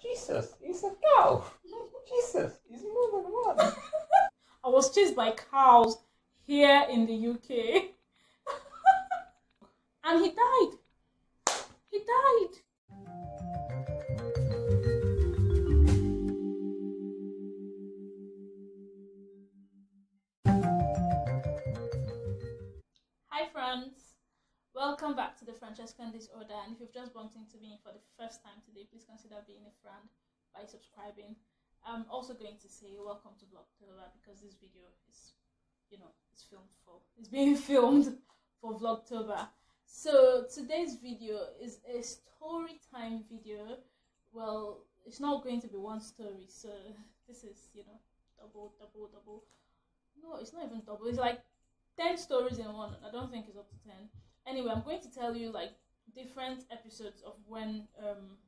Jesus, he's a cow. Jesus, he's more than one. I was chased by cows here in the UK. and he died. He died. Welcome back to the Francescan Disorder. And if you've just bumped into me for the first time today, please consider being a friend by subscribing. I'm also going to say welcome to Vlogtober because this video is, you know, it's filmed for, it's being filmed for Vlogtober. So today's video is a story time video. Well, it's not going to be one story, so this is, you know, double, double, double. No, it's not even double. It's like 10 stories in one. I don't think it's up to 10. Anyway, I'm going to tell you like different episodes of when um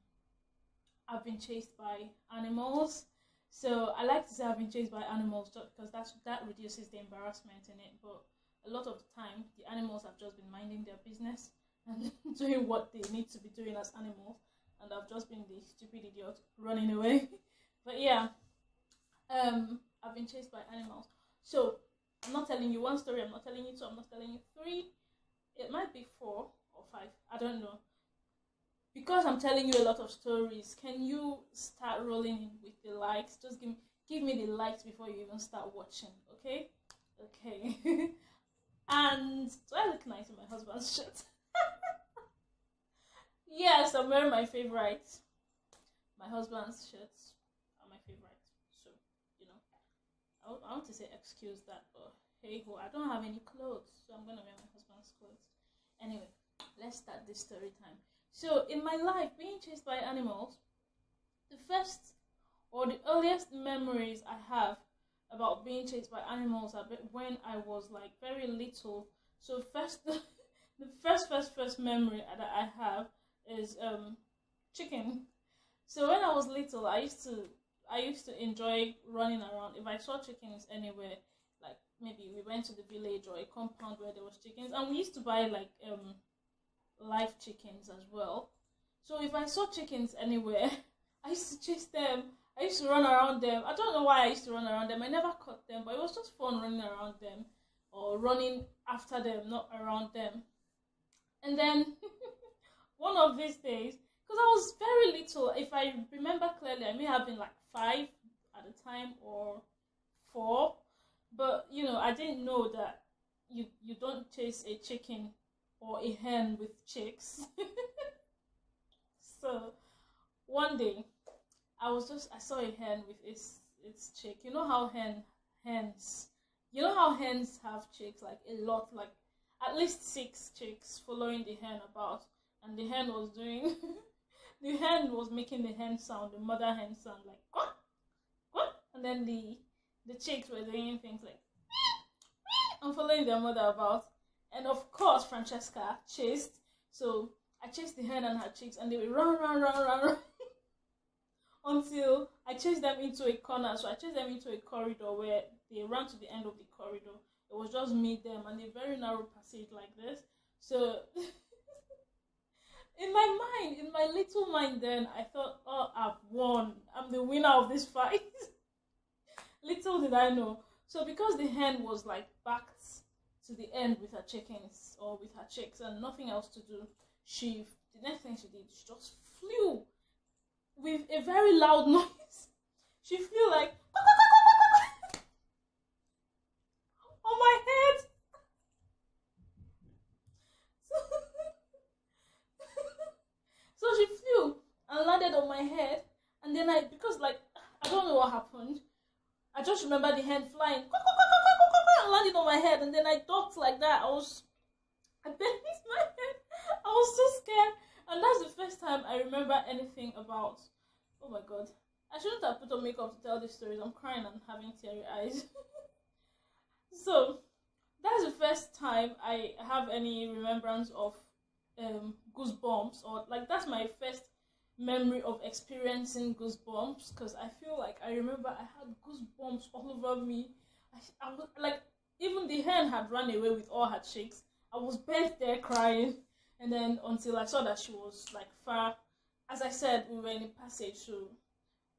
I've been chased by animals. So I like to say I've been chased by animals because that's that reduces the embarrassment in it. But a lot of the time, the animals have just been minding their business and doing what they need to be doing as animals, and I've just been the stupid idiot running away. but yeah, um, I've been chased by animals. So I'm not telling you one story. I'm not telling you two. I'm not telling you three. It might be four or five. I don't know because I'm telling you a lot of stories, can you start rolling in with the likes? Just give me, give me the likes before you even start watching, okay? Okay. and do I look nice in my husband's shirt? yes, I'm wearing my favorite. My husband's shirts are my favorite. So, you know, I, I want to say excuse that, but hey ho, I don't have any clothes, so I'm gonna wear my. Anyway, let's start this story time. So, in my life, being chased by animals, the first or the earliest memories I have about being chased by animals are when I was like very little. So, first, the first, first, first memory that I have is um chicken. So when I was little, I used to I used to enjoy running around. If I saw chickens anywhere, maybe we went to the village or a compound where there was chickens, and we used to buy like um live chickens as well. So if I saw chickens anywhere, I used to chase them. I used to run around them. I don't know why I used to run around them. I never caught them, but it was just fun running around them or running after them, not around them. And then one of these days, because I was very little, if I remember clearly, I may have been like five at the time or four, but you know, I didn't know that you you don't chase a chicken or a hen with chicks. so one day I was just I saw a hen with its its chick. You know how hen hens you know how hens have chicks like a lot like at least six chicks following the hen about and the hen was doing the hen was making the hen sound, the mother hen sound like what what and then the the chicks were doing things like and following their mother about and of course Francesca chased. So I chased the hen and her chicks, and they would run, run, run, run, run until I chased them into a corner. So I chased them into a corridor where they ran to the end of the corridor. It was just me, them, and a very narrow passage like this. So in my mind, in my little mind, then I thought, oh, I've won. I'm the winner of this fight. little did I know. So because the hen was like backed to the end with her chickens or with her chicks and nothing else to do, she the next thing she did, she just flew with a very loud noise. She flew like on my head. so she flew and landed on my head, and then I because like I don't know what happened. I just remember the hen flying and landing on my head, and then I ducked like that. I was, I bent my head. I was so scared, and that's the first time I remember anything about. Oh my god! I shouldn't have put on makeup to tell these stories. I'm crying and having teary eyes. so that's the first time I have any remembrance of um, goosebumps, or like that's my first memory of experiencing goosebumps because I feel like I remember I had goosebumps all over me. I, I was like, even the hen had run away with all her chicks. I was bent there crying, and then until I saw that she was like far as I said, we were in a passage, so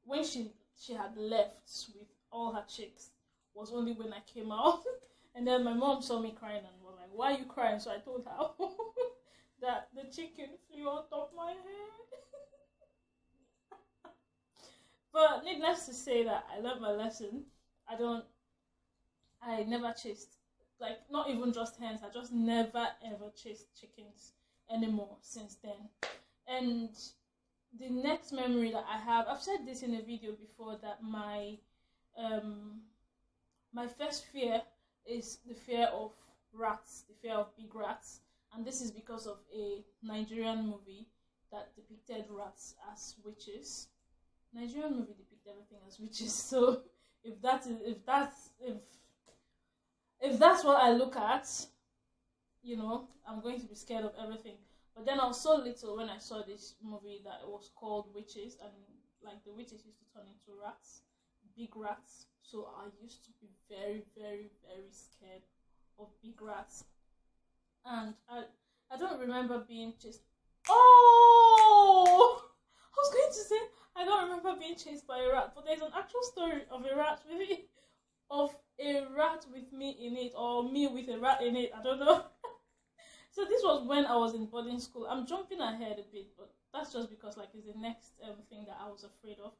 when she she had left with all her chicks was only when I came out. and then my mom saw me crying and was like, Why are you crying? So I told her that the chicken flew on top my head. But needless to say that I learned my lesson. I don't I never chased like not even just hens, I just never ever chased chickens anymore since then. And the next memory that I have, I've said this in a video before that my um my first fear is the fear of rats, the fear of big rats, and this is because of a Nigerian movie that depicted rats as witches. Nigerian movie depicted everything as witches, so if that is if that's if if that's what I look at, you know, I'm going to be scared of everything. But then I was so little when I saw this movie that was called Witches, and like the witches used to turn into rats, big rats. So I used to be very, very, very scared of big rats. And I I don't remember being chased. Oh! I was going to say I don't remember being chased by a rat, but there's an actual story of a rat with me, of a rat with me in it, or me with a rat in it. I don't know. so this was when I was in boarding school. I'm jumping ahead a bit, but that's just because like it's the next um, thing that I was afraid of.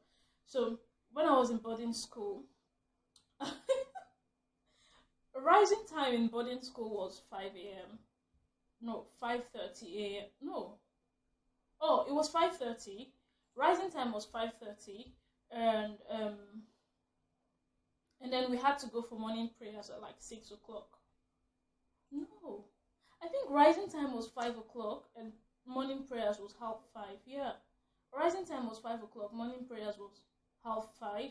So when I was in boarding school, rising time in boarding school was 5 a.m. No, 5:30 a.m. No. Oh, it was 5:30. Rising time was 5:30 and um and then we had to go for morning prayers at like 6 o'clock. No. I think rising time was 5 o'clock and morning prayers was half 5. Yeah. Rising time was 5 o'clock, morning prayers was half 5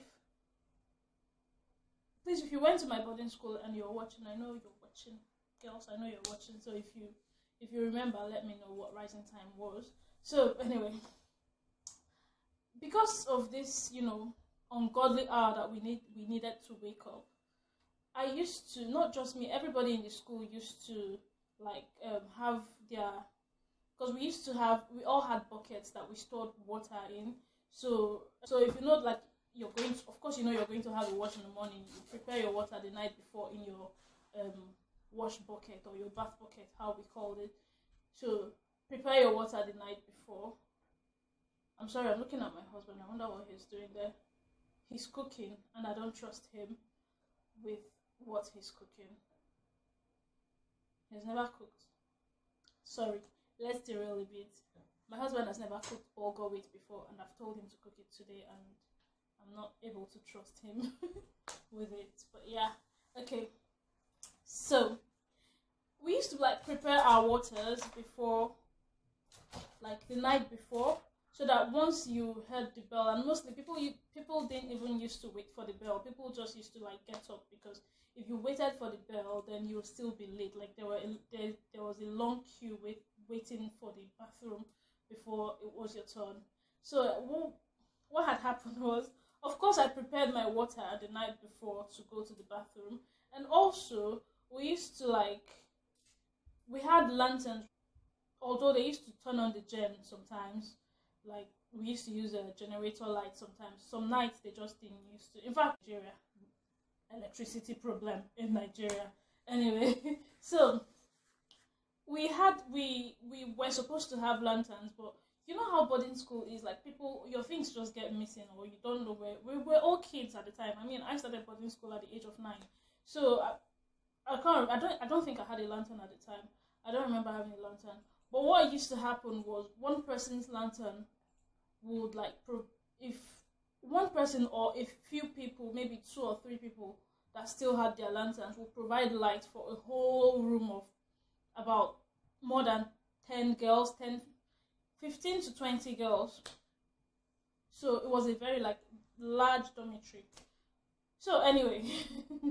please if you went to my boarding school and you're watching i know you're watching girls i know you're watching so if you if you remember let me know what rising time was so anyway because of this you know ungodly hour that we need we needed to wake up i used to not just me everybody in the school used to like um, have their because we used to have we all had buckets that we stored water in so so if you know like you're going to, of course, you know you're going to have a wash in the morning. You prepare your water the night before in your um, wash bucket or your bath bucket, how we called it. So prepare your water the night before. I'm sorry, I'm looking at my husband. I wonder what he's doing there. He's cooking, and I don't trust him with what he's cooking. He's never cooked. Sorry, let's derail a bit. My husband has never cooked bulgur wheat before, and I've told him to cook it today, and I'm not able to trust him with it. But yeah, okay. So we used to like prepare our waters before, like the night before, so that once you heard the bell, and mostly people you people didn't even used to wait for the bell. People just used to like get up because if you waited for the bell, then you would still be late. Like there were there, there was a long queue wait, waiting for the bathroom before it was your turn. So uh, what what had happened was of course, I prepared my water the night before to go to the bathroom, and also we used to like we had lanterns. Although they used to turn on the gen sometimes, like we used to use a generator light sometimes. Some nights they just didn't use to. In fact, Nigeria, electricity problem in Nigeria. Anyway, so we had we we were supposed to have lanterns, but you know how boarding school is like people your things just get missing or you don't know where we were all kids at the time i mean i started boarding school at the age of nine so i, I can't i don't i don't think i had a lantern at the time i don't remember having a lantern but what used to happen was one person's lantern would like pro- if one person or a few people maybe two or three people that still had their lanterns would provide light for a whole room of about more than 10 girls 10 15 to 20 girls. So it was a very like large dormitory. So anyway,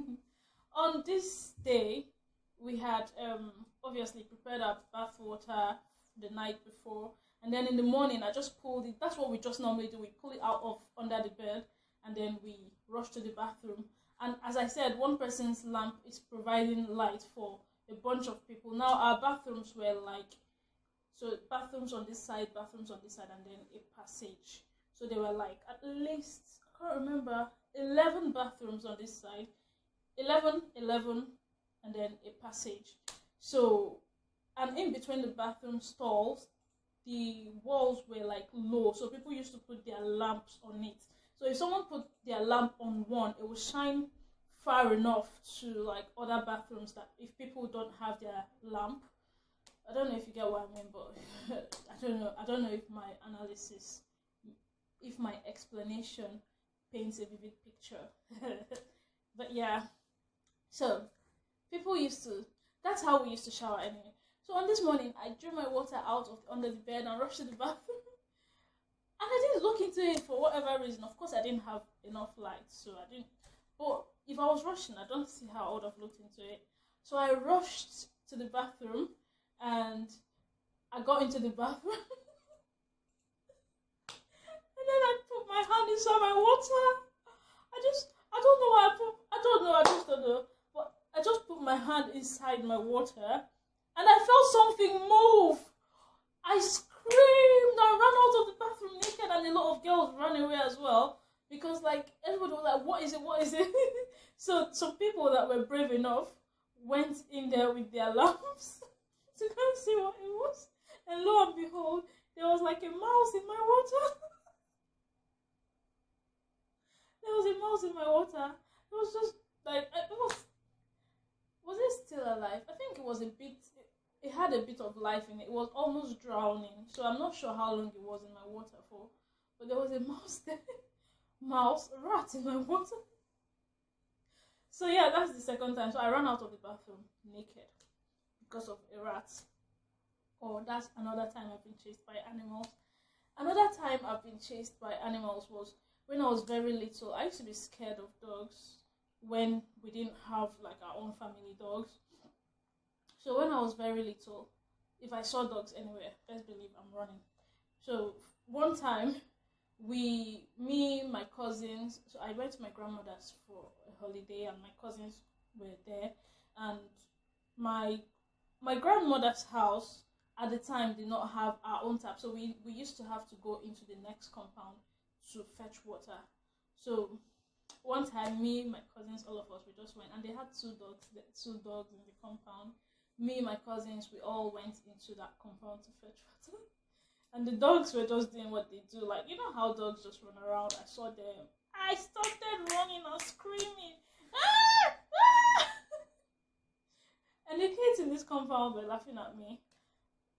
on this day we had um obviously prepared our bath water the night before. And then in the morning I just pulled it. That's what we just normally do. We pull it out of under the bed and then we rush to the bathroom. And as I said one person's lamp is providing light for a bunch of people. Now our bathrooms were like So bathrooms on this side, bathrooms on this side, and then a passage. So they were like at least I can't remember eleven bathrooms on this side, 11, 11, and then a passage. So and in between the bathroom stalls, the walls were like low, so people used to put their lamps on it. So if someone put their lamp on one, it would shine far enough to like other bathrooms that if people don't have their lamp, I don't know if you get what I mean, but I don't know. I don't know if my analysis, if my explanation paints a vivid picture. but yeah, so people used to. That's how we used to shower anyway. So on this morning, I drew my water out of under the bed and rushed to the bathroom. and I didn't look into it for whatever reason. Of course, I didn't have enough light, so I didn't. But if I was rushing, I don't see how I would have looked into it. So I rushed to the bathroom and I got into the bathroom. and then I put my hand inside my water. I just, I don't know why I put, I don't know, I just don't know. I just put my hand inside my water and I felt something move. I screamed. I ran out of the bathroom naked, and a lot of girls ran away as well because like everybody was like, "What is it? What is it?" so some people that were brave enough went in there with their lamps to go and see what it was, and lo and behold, there was like a mouse in my water. there was a mouse in my water. It was just like it was. Was it still alive? I think it was a bit it had a bit of life in it. It was almost drowning, so I'm not sure how long it was in my water for. But there was a mouse there, mouse, rat in my water. So yeah, that's the second time. So I ran out of the bathroom naked because of a rat. Or oh, that's another time I've been chased by animals. Another time I've been chased by animals was when I was very little. I used to be scared of dogs when we didn't have like our own family dogs so when I was very little, if I saw dogs anywhere, best believe I'm running. So one time, we, me, my cousins, so I went to my grandmother's for a holiday, and my cousins were there, and my my grandmother's house at the time did not have our own tap, so we we used to have to go into the next compound to fetch water. So one time, me, my cousins, all of us, we just went, and they had two dogs, two dogs in the compound me, my cousins, we all went into that compound to fetch water. And the dogs were just doing what they do. Like, you know how dogs just run around? I saw them. I started running and screaming. Ah! Ah! and the kids in this compound were laughing at me.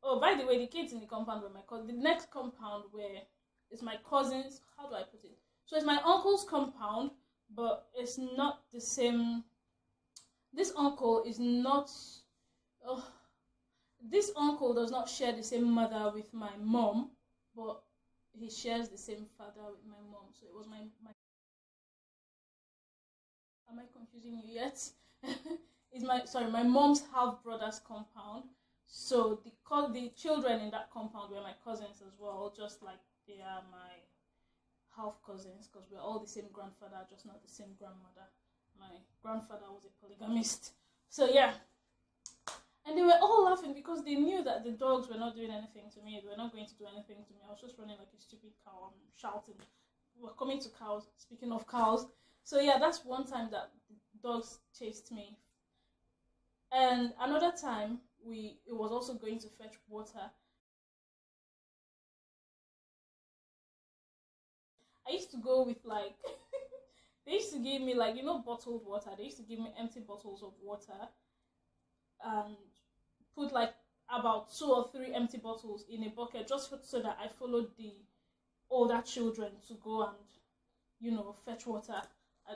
Oh, by the way, the kids in the compound were my cousin. The next compound where it's my cousins. How do I put it? So it's my uncle's compound, but it's not the same. This uncle is not oh, this uncle does not share the same mother with my mom, but he shares the same father with my mom. So it was my, my am I confusing you yet? is my sorry, my mom's half brother's compound. So the the children in that compound were my cousins as well, just like they are my half cousins because we're all the same grandfather, just not the same grandmother. My grandfather was a polygamist. So yeah, and they were all laughing because they knew that the dogs were not doing anything to me. They were not going to do anything to me. I was just running like a stupid cow. I'm shouting. We're coming to cows. Speaking of cows. So yeah, that's one time that dogs chased me. And another time we it was also going to fetch water. I used to go with like they used to give me like you know bottled water. They used to give me empty bottles of water and put like about two or three empty bottles in a bucket just for, so that I followed the older children to go and you know fetch water. I,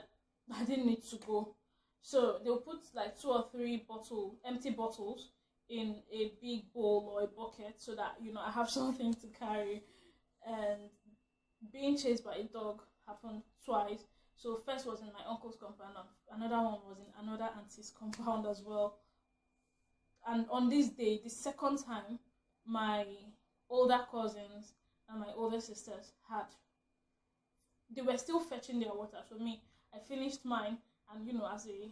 I didn't need to go. So they'll put like two or three bottle empty bottles in a big bowl or a bucket so that you know I have something to carry. And being chased by a dog happened twice. So first was in my uncle's compound, another one was in another auntie's compound as well and on this day, the second time, my older cousins and my older sisters had they were still fetching their water. So me, I finished mine, and you know, as a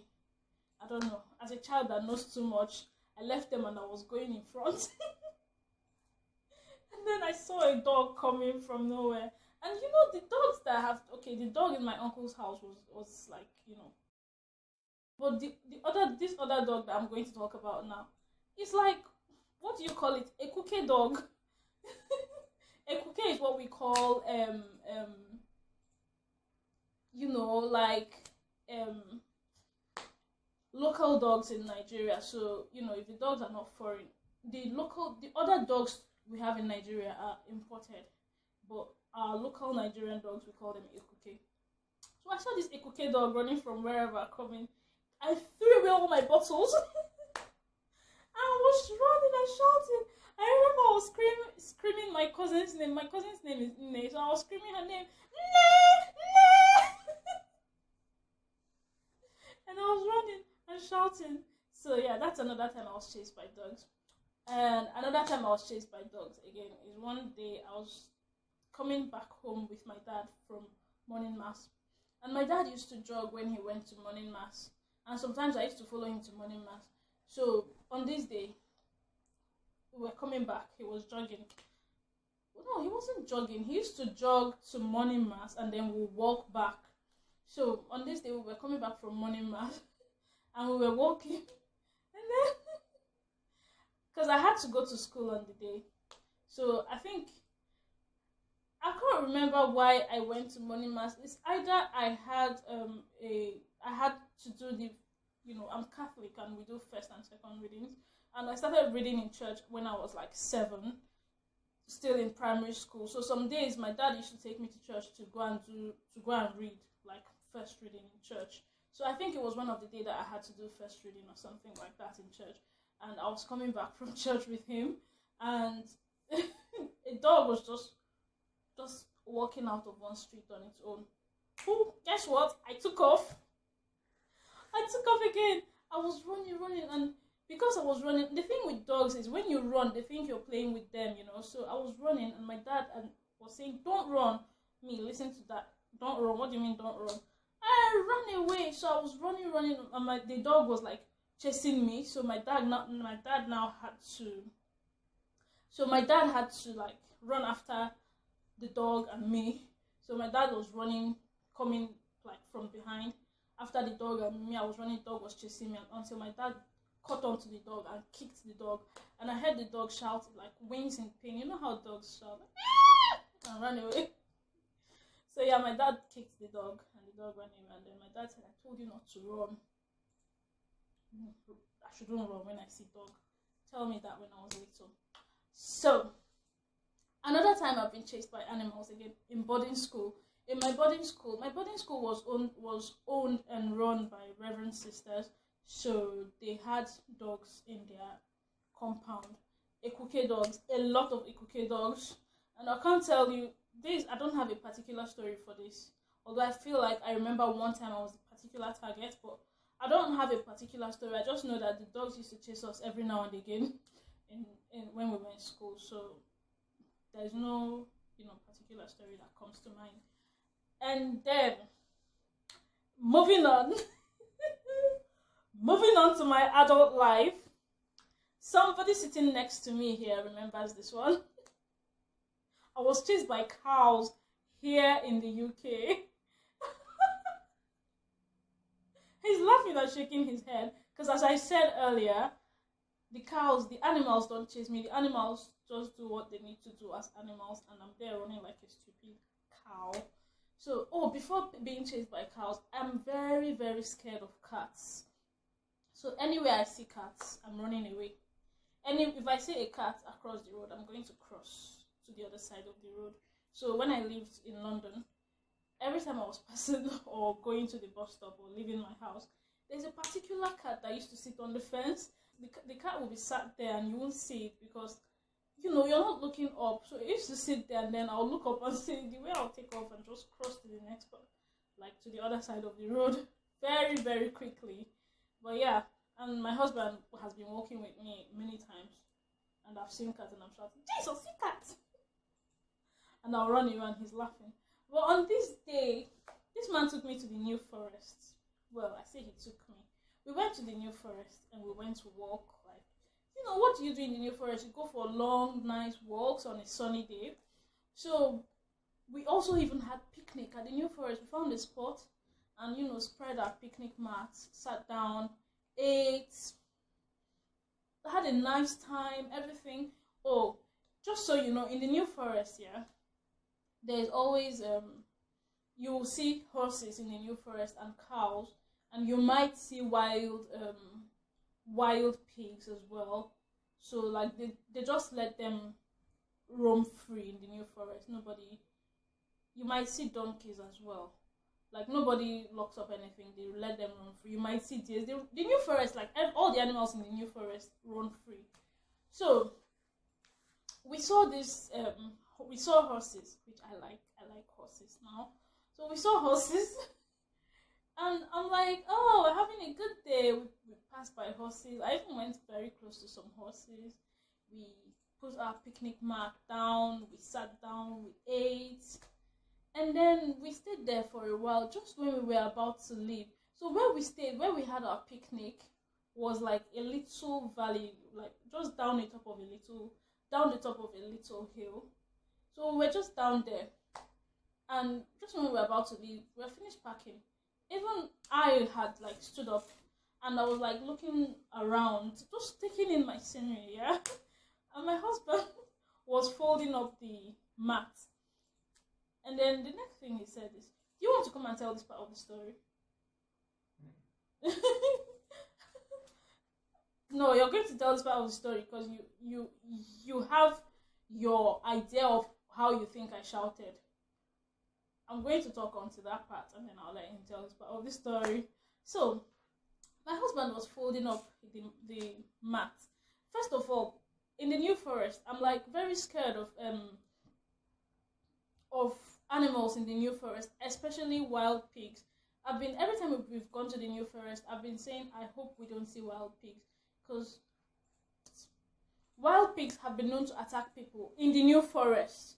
I don't know, as a child that knows too much, I left them and I was going in front. And then I saw a dog coming from nowhere. And you know the dogs that have okay, the dog in my uncle's house was was like, you know. But the, the other this other dog that I'm going to talk about now, it's like what do you call it? Ekuke dog. ekuke is what we call um um you know like um local dogs in Nigeria. So you know if the dogs are not foreign, the local the other dogs we have in Nigeria are imported, but our local Nigerian dogs we call them ekuke. So I saw this ekuke dog running from wherever coming. I threw away all my bottles. I was running and shouting. I remember I was screaming, screaming my cousin's name. My cousin's name is Nne, so I was screaming her name, Nne, Nne. and I was running and shouting. So yeah, that's another time I was chased by dogs. And another time I was chased by dogs again is one day I was coming back home with my dad from morning mass. And my dad used to jog when he went to morning mass. And sometimes I used to follow him to morning mass. So on this day, we were coming back. He was jogging. No, he wasn't jogging. He used to jog to morning mass and then we'll walk back. So on this day, we were coming back from morning mass and we were walking. And then, because I had to go to school on the day. So I think, I can't remember why I went to morning mass. It's either I had um a, I had to do the you know, I'm Catholic and we do first and second readings. And I started reading in church when I was like seven, still in primary school. So some days my dad used to take me to church to go and do to go and read like first reading in church. So I think it was one of the day that I had to do first reading or something like that in church. And I was coming back from church with him and a dog was just just walking out of one street on its own. Oh, guess what? I took off I took off again. I was running, running, and because I was running, the thing with dogs is when you run, they think you're playing with them, you know. So I was running, and my dad and was saying, "Don't run." Me, listen to that. Don't run. What do you mean, don't run? I ran away. So I was running, running, and my the dog was like chasing me. So my dad now, my dad now had to. So my dad had to like run after the dog and me. So my dad was running, coming like from behind after the dog and me, I was running, dog was chasing me until my dad caught onto the dog and kicked the dog. And I heard the dog shout, like wings in pain. You know how dogs shout, like, ah! and ran away. So yeah, my dad kicked the dog and the dog ran away. And then my dad said, I told you not to run. I shouldn't run when I see dog. Tell me that when I was little. So another time I've been chased by animals again in boarding school in my boarding school, my boarding school was owned was owned and run by Reverend sisters, so they had dogs in their compound. Ekuke dogs, a lot of Ekuke dogs, and I can't tell you this. I don't have a particular story for this, although I feel like I remember one time I was a particular target, but I don't have a particular story. I just know that the dogs used to chase us every now and again, in, in when we were in school. So there's no you know particular story that comes to mind. And then moving on moving on to my adult life. Somebody sitting next to me here remembers this one. I was chased by cows here in the uk he's laughing and shaking his head because as i said earlier the cows the animals don't chase me the animals just do what they need to do as animals and i'm there running like a stupid cow so, oh, before being chased by cows, I'm very, very scared of cats. So, anywhere I see cats, I'm running away. And if, if I see a cat across the road, I'm going to cross to the other side of the road. So, when I lived in London, every time I was passing or going to the bus stop or leaving my house, there's a particular cat that used to sit on the fence. The, the cat will be sat there and you won't see it because you know, you're not looking up. So if you sit there and then I'll look up and see the way I'll take off and just cross to the next part, like to the other side of the road very, very quickly. But yeah, and my husband has been walking with me many times and I've seen cats and I'm shouting, Jesus, see cat! And I'll run around, he's laughing. But on this day, this man took me to the New Forest. Well, I say he took me. We went to the New Forest and we went to walk Like, you know, what do you do in the New Forest? You go for long, nice walks on a sunny day. So we also even had picnic at the New Forest. We found a spot and you know spread our picnic mats, sat down, ate, had a nice time, everything. Oh, just so you know, in the New Forest, yeah, there's always um, you will see horses in the New Forest and cows, and you might see wild um, wild pigs as well. So like they they just let them roam free in the New Forest. Nobody, you might see donkeys as well. Like nobody locks up anything. They let them run free. You might see deer. The, the New Forest, like all the animals in the New Forest, run free. So we saw this. Um, we saw horses, which I like. I like horses now. So we saw horses, and I'm like, oh, we're having a good day. We, we passed by horses. I even went very close to some horses. We put our picnic mat down. We sat down. We ate, and then we stayed there for a while. Just when we were about to leave, so where we stayed, where we had our picnic, was like a little valley, like just down the top of a little down the top of a little hill. So we are just down there. And just when we were about to leave, we were finished packing. Even I had like stood up and I was like looking around, just taking in my scenery, yeah. And my husband was folding up the mat. And then the next thing he said is, Do you want to come and tell this part of the story? no, you're going to tell this part of the story because you you you have your idea of how you think I shouted. I'm going to talk on to that part and then I'll let him tell this part of the story. So, my husband was folding up the, the mat. First of all, in the New Forest, I'm like very scared of um of animals in the New Forest, especially wild pigs. I've been every time we've gone to the New Forest, I've been saying I hope we don't see wild pigs because wild pigs have been known to attack people in the New Forest.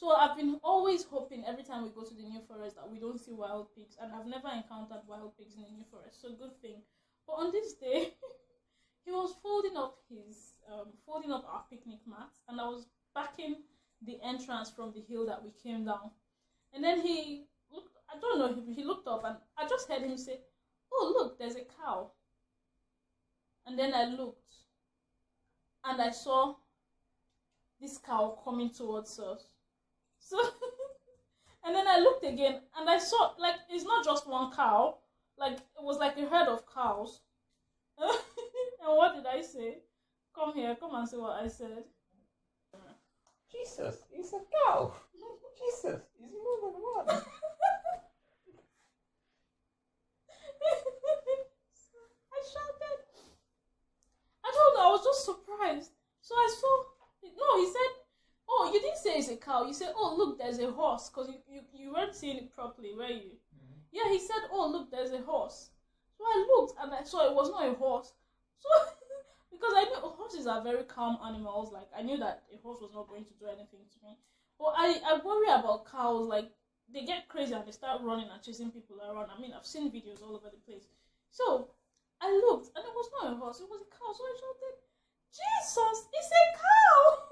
So I've been always hoping every time we go to the New Forest that we don't see wild pigs, and I've never encountered wild pigs in the New Forest. So good thing. But on this day, he was folding up his um, folding up our picnic mats, and I was backing the entrance from the hill that we came down. And then he looked. I don't know. He, he looked up, and I just heard him say, "Oh look, there's a cow." And then I looked and I saw this cow coming towards us. So, and then I looked again and I saw, like, it's not just one cow, like, it was like a herd of cows. and what did I say? Come here, come and see what I said. Jesus, it's a cow. Jesus, it's more than one. I shouted. I told her I was just surprised. So I saw, no, he said, oh, you didn't say it's a cow. You said, oh, look, there's a horse. Because you, you, you weren't seeing it properly, were you? Mm-hmm. Yeah, he said, oh, look, there's a horse. So I looked and I saw it was not a horse. So, because I knew horses are very calm animals. Like, I knew that a horse was not going to do anything to me. But I, I worry about cows. Like, they get crazy and they start running and chasing people around. I mean, I've seen videos all over the place. So I looked and it was not a horse, it was a cow. So I shouted, Jesus, it's a cow!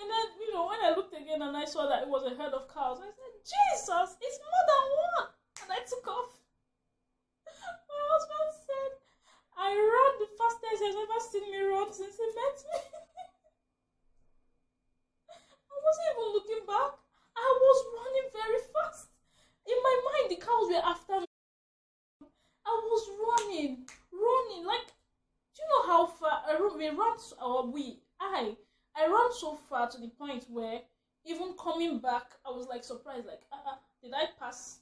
and then, you know, when I looked again and I saw that it was a herd of cows, I said, Jesus, it's more than one! And I took off. My husband said, I ran the fastest he's ever seen me run since he met me. I wasn't even looking back. I was running very fast. In my mind, the cows were after me. I was running, running. Like, do you know how far run? We ran, or we, I, I ran so far to the point where even coming back, I was like surprised. Like, uh, did I pass?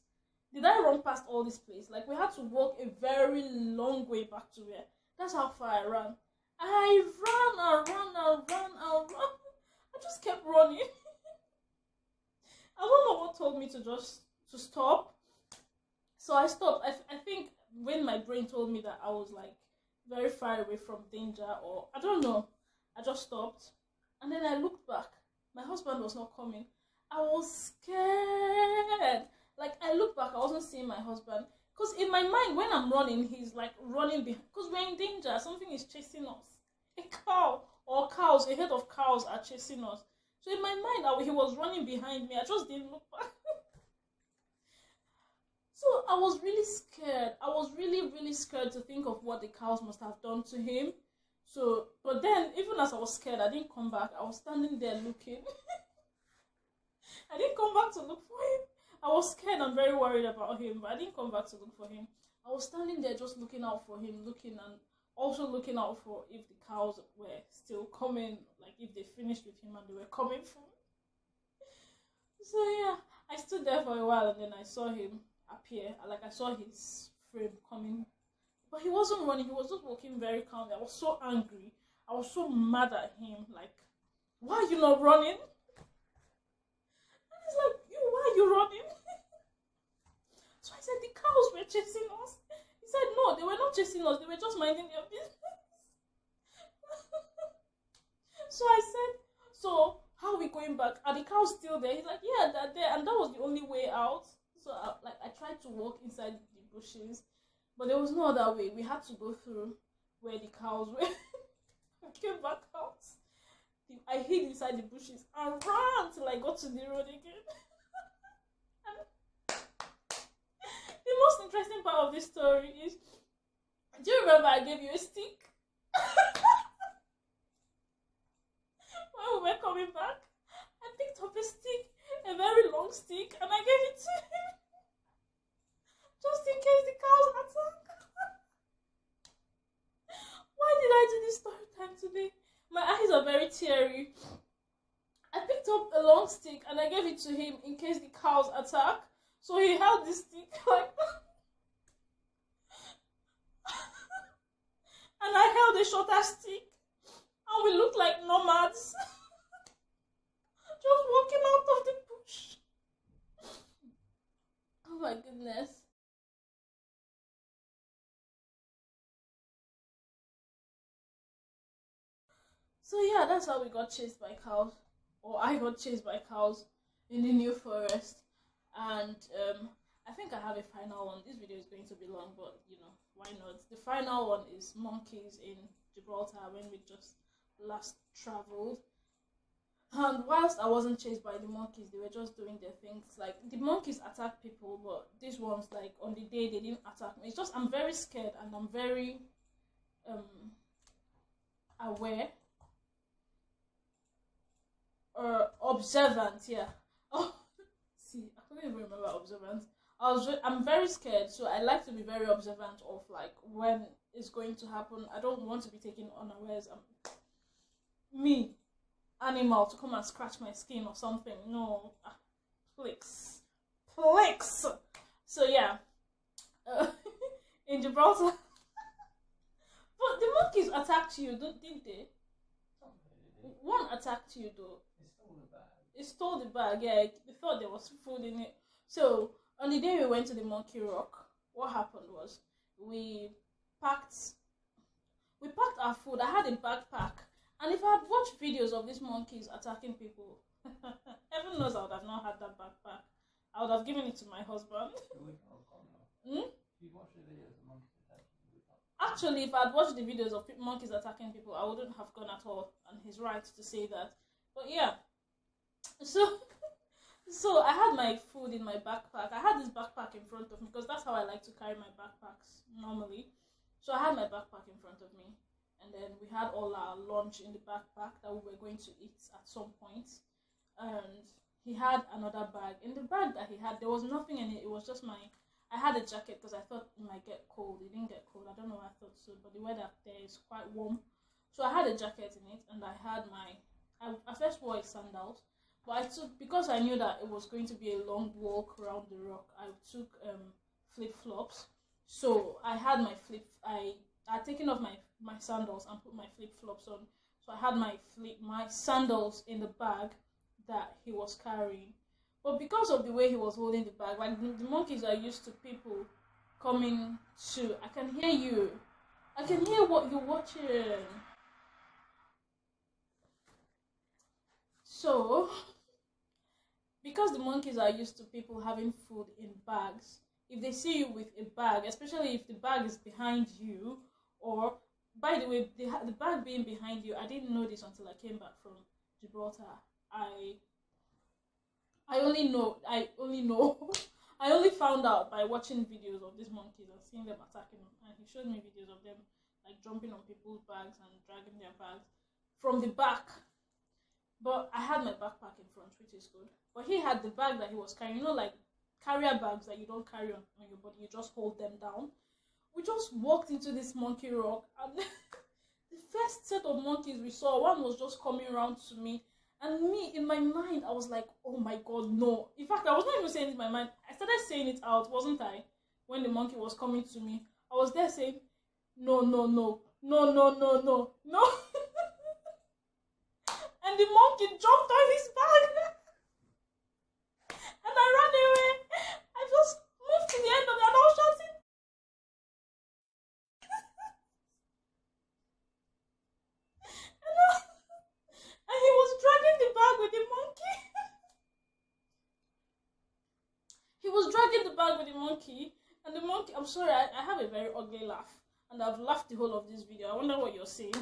Did I run past all this place? Like, we had to walk a very long way back to where. That's how far I ran. I ran, I ran, I ran, I ran. I just kept running. I don't know what told me to just to stop. So I stopped. I, I think when my brain told me that I was like very far away from danger, or I don't know, I just stopped. And then I looked back. My husband was not coming. I was scared. Like I looked back, I wasn't seeing my husband. Because in my mind, when I'm running, he's like running behind. Because we're in danger. Something is chasing us. A cow or cows, a herd of cows are chasing us. So in my mind, I, he was running behind me. I just didn't look back. so I was really scared. I was really, really scared to think of what the cows must have done to him. So, but then, even as I was scared, I didn't come back. I was standing there looking. I didn't come back to look for him. I was scared and very worried about him, but I didn't come back to look for him. I was standing there just looking out for him, looking and also looking out for if the cows were still coming, like if they finished with him and they were coming for me. So yeah, I stood there for a while and then I saw him appear. Like I saw his frame coming, but he wasn't running. He was just walking very calmly. I was so angry. I was so mad at him. Like, why are you not running? He's like, you, why are you running? so I said the cows were chasing us He said no, they were not chasing us, they were just minding their business. so I said, So how are we going back? Are the cows still there? He's like, Yeah, they're there, and that was the only way out. So I, like I tried to walk inside the bushes, but there was no other way. We had to go through where the cows were. I came back out. I hid inside the bushes and ran till I got to the road again. The most interesting part of this story is do you remember I gave you a stick? when we were coming back, I picked up a stick, a very long stick, and I gave it to him. Just in case the cows attack. Why did I do this story time today? My eyes are very teary. I picked up a long stick and I gave it to him in case the cows attack. So he held the stick like and I held a shorter stick, and we looked like nomads, just walking out of the bush. Oh my goodness. So yeah, that's how we got chased by cows, or I got chased by cows in the New Forest and um, I think I have a final one. This video is going to be long, but you know why not? The final one is monkeys in Gibraltar when we just last traveled. And whilst I wasn't chased by the monkeys, they were just doing their things. Like the monkeys attack people, but these ones, like on the day, they didn't attack me. It's just I'm very scared and I'm very um aware or observant. Yeah. Oh see, I couldn't even remember observant. I was I'm very scared, so I like to be very observant of like when it's going to happen. I don't want to be taken unawares. I'm me, animal, to come and scratch my skin or something. No, ah, please. So yeah, uh, in Gibraltar, but the monkeys attacked you, didn't they? One attacked you though it stole the bag. Yeah, they thought there was food in it. So on the day we went to the Monkey Rock, what happened was we packed we packed our food. I had a backpack, and if I had watched videos of these monkeys attacking people, heaven knows I would have not had that backpack. I would have given it to my husband. hmm? Actually, if I had watched the videos of monkeys attacking people, I wouldn't have gone at all. And he's right to say that. But yeah, so so I had my food in my backpack. I had this backpack in front of me because that's how I like to carry my backpacks normally. So I had my backpack in front of me, and then we had all our lunch in the backpack that we were going to eat at some point. And he had another bag. In the bag that he had, there was nothing in it. It was just my. I had a jacket because I thought it might get cold. It didn't get cold. I don't know why I thought so, but the weather there is quite warm. So I had a jacket in it, and I had my. I, I first wore sandals but I took because I knew that it was going to be a long walk around the rock. I took um, flip flops. So I had my flip. I had taken off my my sandals and put my flip flops on. So I had my flip my sandals in the bag that he was carrying. But because of the way he was holding the bag, like the, the monkeys are used to people coming to. I can hear you. I can hear what you're watching. So because the monkeys are used to people having food in bags, if they see you with a bag, especially if the bag is behind you, or by the way, the, the bag being behind you, I didn't know this until I came back from Gibraltar. I I only know I only know I only found out by watching videos of these monkeys and seeing them attacking them. And he showed me videos of them like jumping on people's bags and dragging their bags from the back. But I had my backpack in front, which is good. But he had the bag that he was carrying, you know, like carrier bags that you don't carry on, on your body, you just hold them down. We just walked into this monkey rock, and the first set of monkeys we saw, one was just coming around to me. And me, in my mind, I was like, oh my god, no. In fact, I was not even saying it in my mind. I started saying it out, wasn't I? When the monkey was coming to me. I was there saying, no, no, no, no, no, no, no, no. and the monkey jumped on his back. and I ran away. I just moved to the end of the and I was shouting. and, I, and he was dragging the bag with the monkey. he was dragging the bag with the monkey. And the monkey, I'm sorry, I, I have a very ugly laugh. And I've laughed the whole of this video. I wonder what you're saying.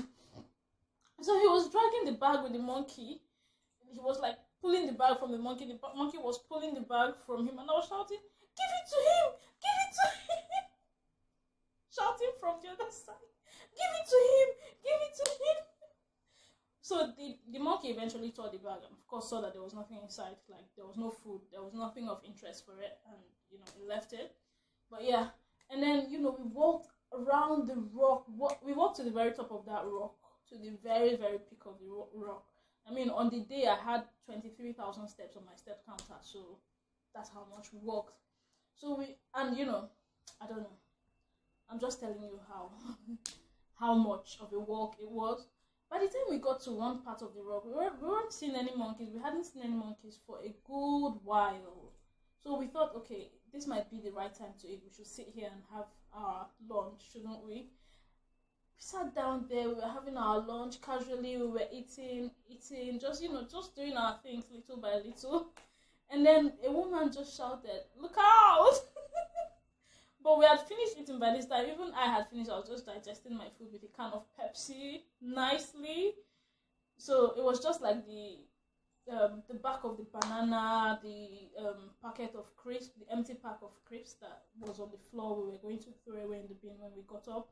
So he was dragging the bag with the monkey. He was like pulling the bag from the monkey. The monkey was pulling the bag from him, and I was shouting, "Give it to him! Give it to him!" shouting from the other side, "Give it to him! Give it to him!" So the the monkey eventually tore the bag, and of course saw that there was nothing inside. Like there was no food, there was nothing of interest for it, and you know it left it. But yeah, and then you know we walked around the rock. We walked to the very top of that rock to the very, very peak of the rock. I mean, on the day I had 23,000 steps on my step counter, so that's how much we walked. So we, and you know, I don't know. I'm just telling you how, how much of a walk it was. By the time we got to one part of the rock, we weren't, we weren't seeing any monkeys. We hadn't seen any monkeys for a good while. So we thought, okay, this might be the right time to eat. We should sit here and have our lunch, shouldn't we? Sat down there, we were having our lunch casually, we were eating, eating, just you know, just doing our things little by little. And then a woman just shouted, Look out! but we had finished eating by this time. Even I had finished, I was just digesting my food with a can of Pepsi nicely. So it was just like the um, the back of the banana, the um, packet of crisps, the empty pack of crisps that was on the floor, we were going to throw away in the bin when we got up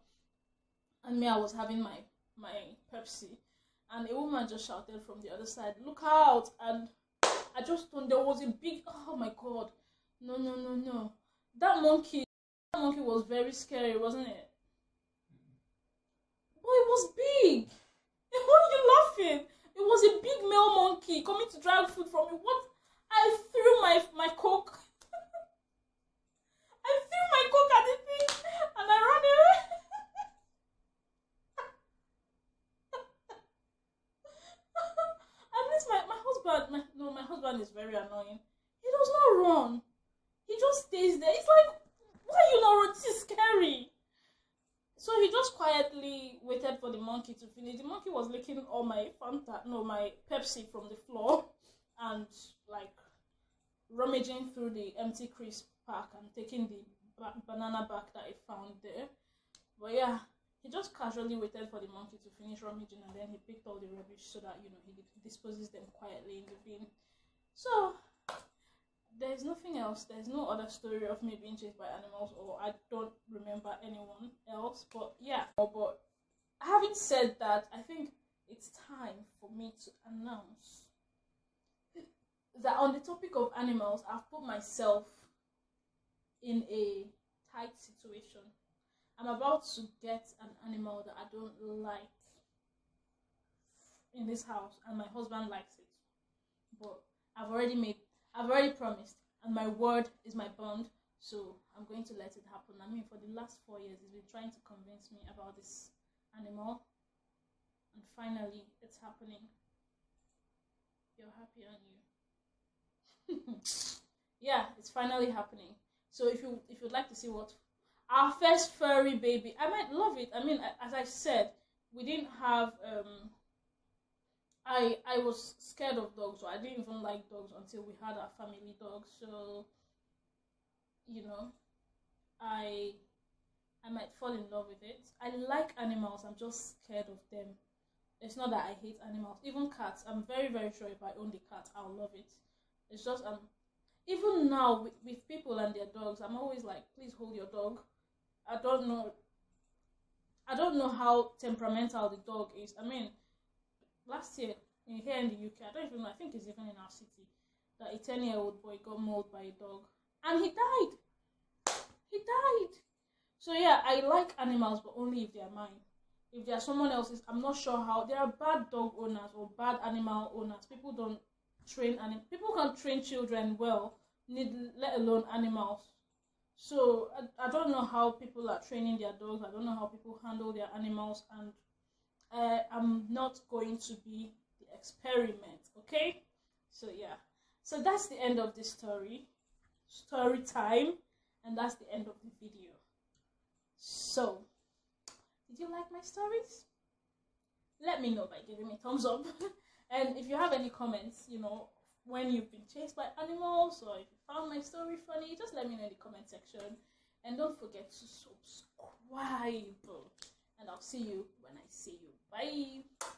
and me, I was having my my Pepsi, and a woman just shouted from the other side, "Look out!" And I just thought there was a big. Oh my god! No, no, no, no! That monkey, that monkey was very scary, wasn't it? But it was big. Why are you laughing? It was a big male monkey coming to drag food from me. What? I threw my my coke. I threw my coke at the thing, and I ran away. husband, my, no, my husband is very annoying. He does not run. He just stays there. It's like, why are you not run? This is scary. So he just quietly waited for the monkey to finish. The monkey was licking all my Fanta, no, my Pepsi from the floor, and like rummaging through the empty pack and taking the ba- banana back that he found there. But yeah, he just casually waited for the monkey to finish rummaging and then he picked all the rubbish so that you know he disposes them quietly in the bin. So there's nothing else. There's no other story of me being chased by animals, or I don't remember anyone else. But yeah, but having said that, I think it's time for me to announce that on the topic of animals, I've put myself in a tight situation I'm about to get an animal that I don't like in this house, and my husband likes it. But I've already made, I've already promised, and my word is my bond. So I'm going to let it happen. I mean, for the last four years, he's been trying to convince me about this animal, and finally, it's happening. You're happy, aren't you? yeah, it's finally happening. So if you if you'd like to see what our first furry baby. I might love it. I mean, as I said, we didn't have. Um, I I was scared of dogs, so I didn't even like dogs until we had our family dog. So, you know, I I might fall in love with it. I like animals. I'm just scared of them. It's not that I hate animals. Even cats. I'm very very sure if I own the cat, I'll love it. It's just um even now with, with people and their dogs, I'm always like, please hold your dog. I don't know. I don't know how temperamental the dog is. I mean, last year in, here in the UK, I don't even know. I think it's even in our city that a ten-year-old boy got mauled by a dog, and he died. He died. So yeah, I like animals, but only if they are mine. If they are someone else's, I'm not sure how. There are bad dog owners or bad animal owners. People don't train and people can train children well, need let alone animals. So I, I don't know how people are training their dogs. I don't know how people handle their animals, and uh, I'm not going to be the experiment. Okay, so yeah, so that's the end of this story, story time, and that's the end of the video. So, did you like my stories? Let me know by giving me thumbs up. and if you have any comments, you know, when you've been chased by animals or if you found my story funny, just let me know in the comment section. And don't forget to subscribe. And I'll see you when I see you. Bye.